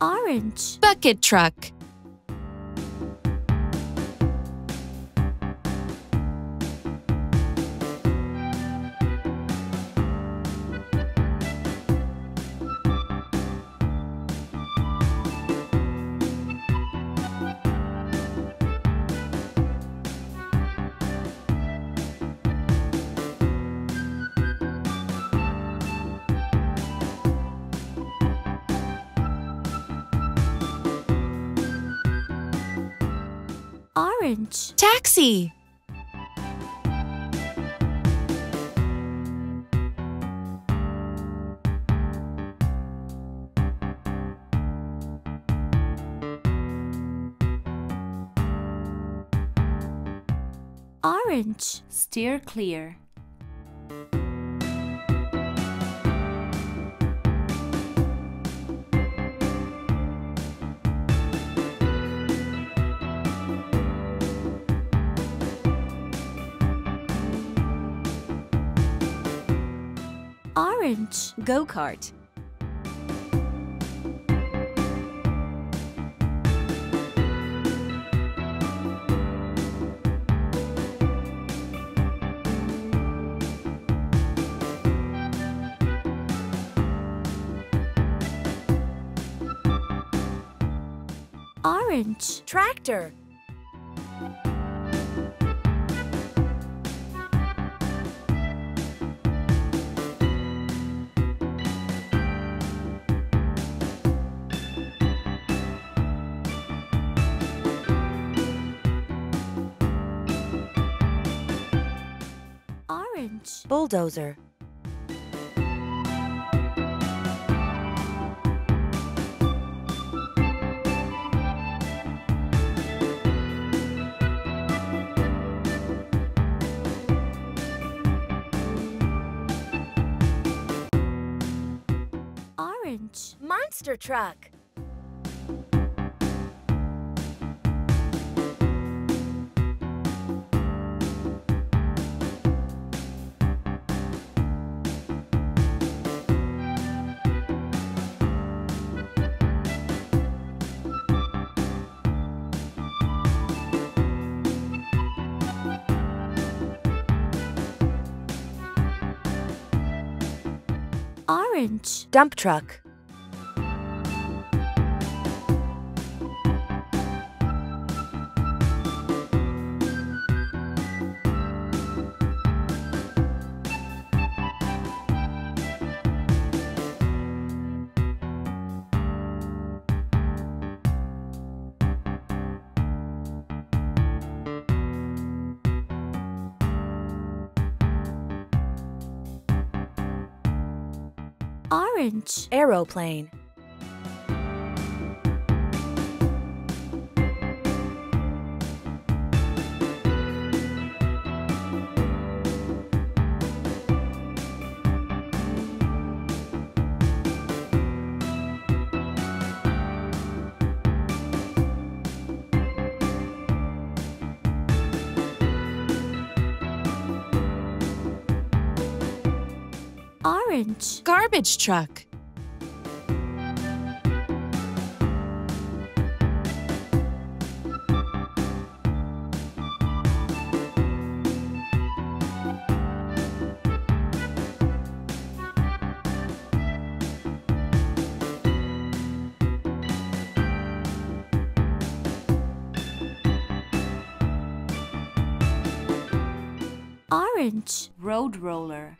Orange. Bucket truck. Orange. Taxi. Orange. Steer clear. Orange. Go kart. Orange. Tractor. Orange. Bulldozer. Orange. Monster truck. Orange. Dump truck. Orange. Aeroplane. Orange. Garbage truck. Orange. Road roller.